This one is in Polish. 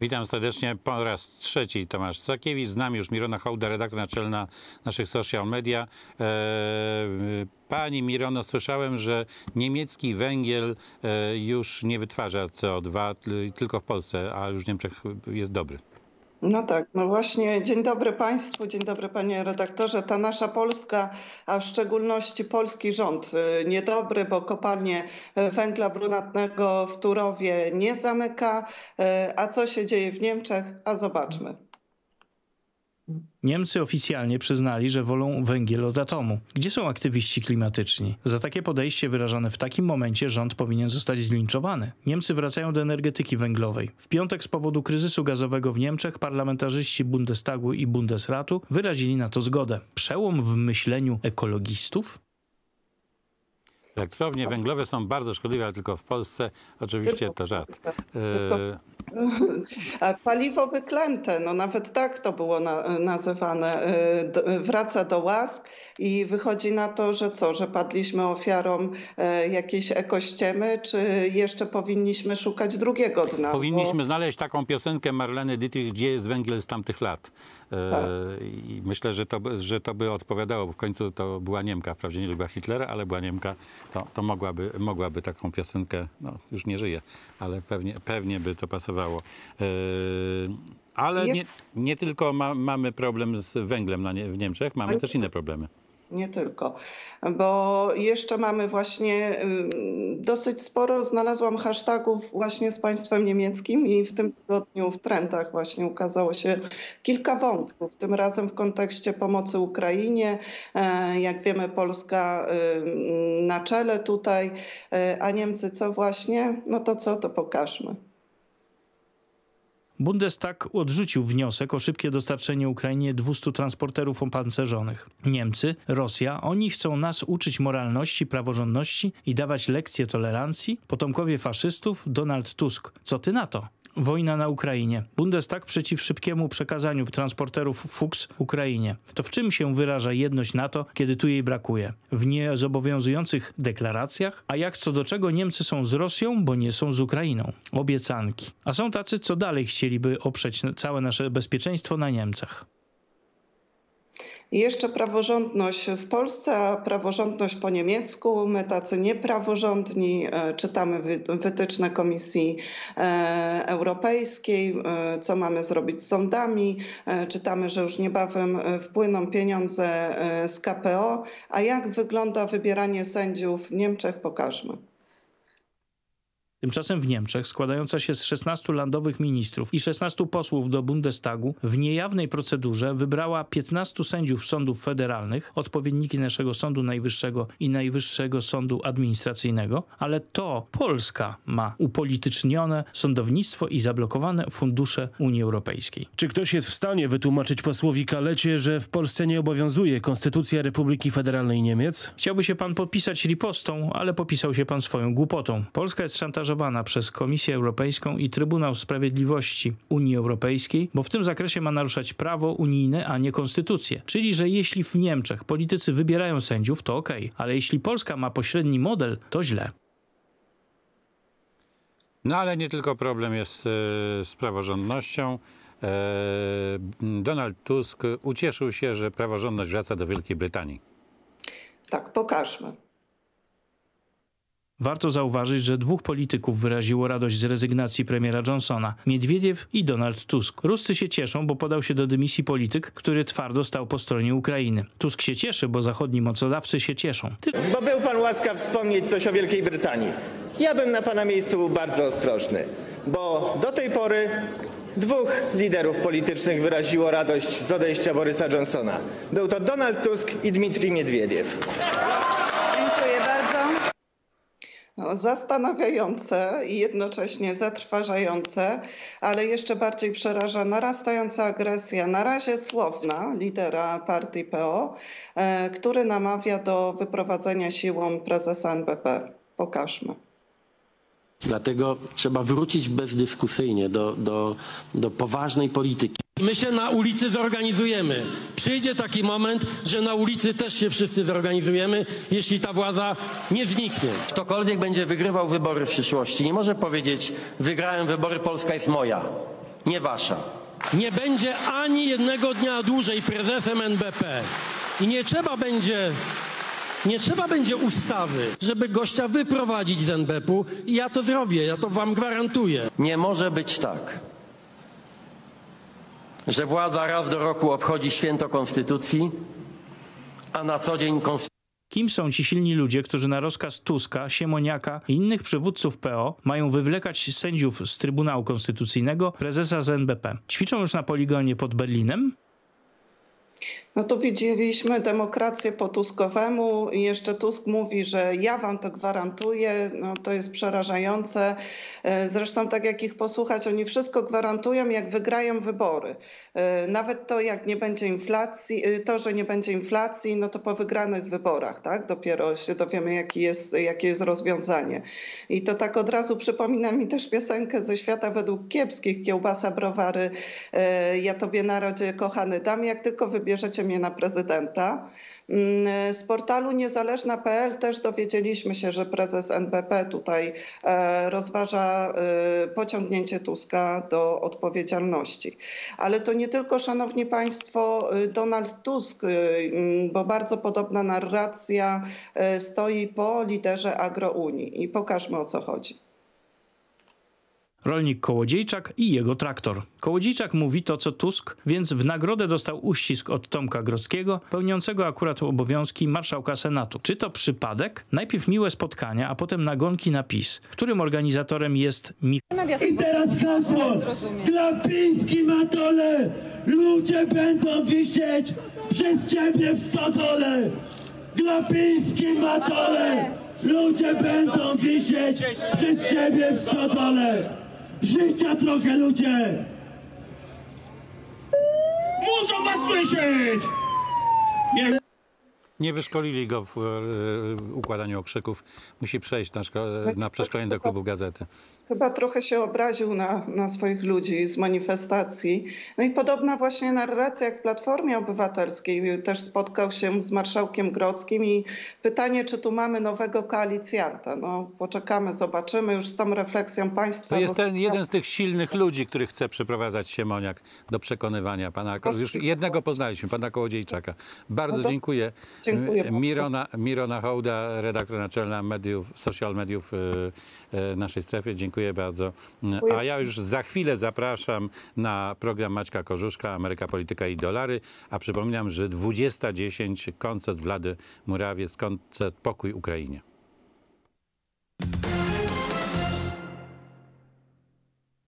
Witam serdecznie po raz trzeci Tomasz Sakiewicz. Z nami już Mirona Hołda, redaktor naczelna naszych social media. E, Pani Mirono, słyszałem, że niemiecki węgiel e, już nie wytwarza CO2, tl- tylko w Polsce, a już w Niemczech jest dobry. No tak, no właśnie. Dzień dobry Państwu, dzień dobry Panie redaktorze. Ta nasza Polska, a w szczególności polski rząd y, niedobry, bo kopalnie y, węgla brunatnego w Turowie nie zamyka. Y, A co się dzieje w Niemczech? A zobaczmy. Niemcy oficjalnie przyznali, że wolą węgiel od atomu. Gdzie są aktywiści klimatyczni? Za takie podejście wyrażane w takim momencie rząd powinien zostać zlinczowany. Niemcy wracają do energetyki węglowej. W piątek z powodu kryzysu gazowego w Niemczech parlamentarzyści Bundestagu i Bundesratu wyrazili na to zgodę. Przełom w myśleniu ekologistów? Elektrownie węglowe są bardzo szkodliwe, ale tylko w Polsce. Oczywiście to żart. Paliwo wyklęte, no nawet tak to było na, nazywane, y, wraca do łask i wychodzi na to, że co, że padliśmy ofiarą e, jakiejś ekościemy, czy jeszcze powinniśmy szukać drugiego dna? Powinniśmy znaleźć taką piosenkę Marleny Dietrich, gdzie jest węgiel z tamtych lat. E, Tak. I myślę, że to, by- że to by odpowiadało, bo w końcu to była Niemka. Wprawdzie nie lubiła Hitlera, ale była Niemka. To, to mogłaby, mogłaby taką piosenkę, no już nie żyje, ale pewnie, pewnie by to pasowało. E, ale nie, nie tylko ma, mamy problem z węglem na w Niemczech, mamy Ale- też inne problemy. Nie tylko, bo jeszcze mamy właśnie ym, dosyć sporo znalazłam hashtagów właśnie z państwem niemieckim i w tym tygodniu w trendach właśnie ukazało się kilka wątków, tym razem w kontekście pomocy Ukrainie. E, Jak wiemy Polska ym, na czele tutaj, e, a Niemcy co właśnie? No to co, to pokażmy. Bundestag odrzucił wniosek o szybkie dostarczenie Ukrainie 200 transporterów opancerzonych. Niemcy, Rosja, oni chcą nas uczyć moralności, praworządności i dawać lekcje tolerancji? Potomkowie faszystów? Donald Tusk. Co ty na to? Wojna na Ukrainie. Bundestag przeciw szybkiemu przekazaniu transporterów Fuchs Ukrainie. To w czym się wyraża jedność NATO, kiedy tu jej brakuje? W niezobowiązujących deklaracjach? A jak co do czego Niemcy są z Rosją, bo nie są z Ukrainą? Obiecanki. A są tacy, co dalej chcieliby oprzeć całe nasze bezpieczeństwo na Niemcach. I jeszcze praworządność w Polsce, a praworządność po niemiecku. My tacy niepraworządni e, czytamy wy- wytyczne Komisji e, Europejskiej, e, co mamy zrobić z sądami. Czytamy, że już niebawem wpłyną pieniądze z KPO. A jak wygląda wybieranie sędziów w Niemczech, pokażmy. Tymczasem w Niemczech, składająca się z 16 landowych ministrów i 16 posłów do Bundestagu, w niejawnej procedurze wybrała 15 sędziów sądów federalnych, odpowiedniki naszego Sądu Najwyższego i Najwyższego Sądu Administracyjnego, ale to Polska ma upolitycznione sądownictwo i zablokowane fundusze Unii Europejskiej. Czy ktoś jest w stanie wytłumaczyć posłowi Kalecie, że w Polsce nie obowiązuje Konstytucja Republiki Federalnej Niemiec? Chciałby się pan popisać ripostą, ale popisał się pan swoją głupotą. Polska jest szantażowana przez Komisję Europejską i Trybunał Sprawiedliwości Unii Europejskiej, bo w tym zakresie ma naruszać prawo unijne, a nie konstytucję. Czyli, że jeśli w Niemczech politycy wybierają sędziów, to okej, ale jeśli Polska ma pośredni model, to źle. No ale nie tylko problem jest e, z praworządnością. E, Donald Tusk ucieszył się, że praworządność wraca do Wielkiej Brytanii. Tak, pokażmy. Warto zauważyć, że dwóch polityków wyraziło radość z rezygnacji premiera Johnsona Miedwiediew i Donald Tusk. Ruscy się cieszą, bo podał się do dymisji polityk, który twardo stał po stronie Ukrainy. Tusk się cieszy, bo zachodni mocodawcy się cieszą. Ty Bo był pan łaskaw wspomnieć coś o Wielkiej Brytanii. Ja bym na pana miejscu był bardzo ostrożny, bo do tej pory dwóch liderów politycznych wyraziło radość z odejścia Borysa Johnsona. Był to Donald Tusk i Dmitrij Miedwiediew. Zastanawiające i jednocześnie zatrważające, ale jeszcze bardziej przeraża narastająca agresja, na razie słowna, lidera partii PO, e, który namawia do wyprowadzenia siłą prezesa NBP. Pokażmy. Dlatego trzeba wrócić bezdyskusyjnie do, do, do poważnej polityki. My się na ulicy zorganizujemy. Przyjdzie taki moment, że na ulicy też się wszyscy zorganizujemy, jeśli ta władza nie zniknie. Ktokolwiek będzie wygrywał wybory w przyszłości, nie może powiedzieć: Wygrałem wybory, Polska jest moja. nie wasza. Nie będzie ani jednego dnia dłużej prezesem NBP. I nie trzeba będzie, nie trzeba będzie ustawy, żeby gościa wyprowadzić z NBP-u. I ja to zrobię, ja to wam gwarantuję. Nie może być tak, że władza raz do roku obchodzi święto Konstytucji, a na co dzień Konstytucja Kim są ci silni ludzie, którzy na rozkaz Tuska, Siemoniaka i innych przywódców PO mają wywlekać sędziów z Trybunału Konstytucyjnego, prezesa z NBP? Ćwiczą już na poligonie pod Berlinem? No to widzieliśmy demokrację po Tuskowemu i jeszcze Tusk mówi, że ja wam to gwarantuję. No to jest przerażające. E, Zresztą tak jak ich posłuchać, oni wszystko gwarantują, jak wygrają wybory. E, Nawet to, jak nie będzie inflacji, e, to, że nie będzie inflacji, no to po wygranych wyborach, tak? Dopiero się dowiemy, jaki jest, jakie jest rozwiązanie. I to tak od razu przypomina mi też piosenkę ze świata według kiepskich, kiełbasa, browary, ja tobie narodzie kochany dam, jak tylko wybierzecie mnie na prezydenta. Mm, Z portalu niezależna.pl też dowiedzieliśmy się, że prezes NBP tutaj e, rozważa e, pociągnięcie Tuska do odpowiedzialności. Ale to nie tylko, szanowni państwo, e, Donald Tusk, mm, bo bardzo podobna narracja stoi po liderze Agrounii. I pokażmy o co chodzi. Rolnik Kołodziejczak i jego traktor. Kołodziejczak mówi to, co Tusk, więc w nagrodę dostał uścisk od Tomka Grodzkiego, pełniącego akurat obowiązki marszałka Senatu. Czy to przypadek? Najpierw miłe spotkania, a potem nagonki na PiS, którym organizatorem jest I teraz hasło! Glapińskim atole! Ludzie będą wisieć przez ciebie w stodole! Glapińskim atole! Ludzie będą wisieć przez ciebie w stodole! Życia trochę ludzie! Muszą was słyszeć! Nie wyszkolili go w e, układaniu okrzyków. Musi przejść na, szko- na przeszkolenie do klubu gazety. Chyba trochę się obraził na, na swoich ludzi z manifestacji. No i podobna właśnie narracja jak w Platformie Obywatelskiej. Też spotkał się z marszałkiem Grodzkim i pytanie, czy tu mamy nowego koalicjanta. No poczekamy, zobaczymy. Już z tą refleksją państwa... To jest ten jeden z tych silnych ludzi, których chce przyprowadzać Siemoniak do przekonywania pana. Już jednego poznaliśmy, pana Kołodziejczaka. Bardzo No to dziękuję. Dziękuję bardzo. Mirona, Mirona Hołda, redaktor naczelna mediów, social mediów e, e, naszej strefy. Dziękuję bardzo. A ja już za chwilę zapraszam na program Maćka Korzuszka, Ameryka, Polityka i Dolary. A przypominam, że 20.10 koncert Wlady Murawiec, koncert Pokój Ukrainie.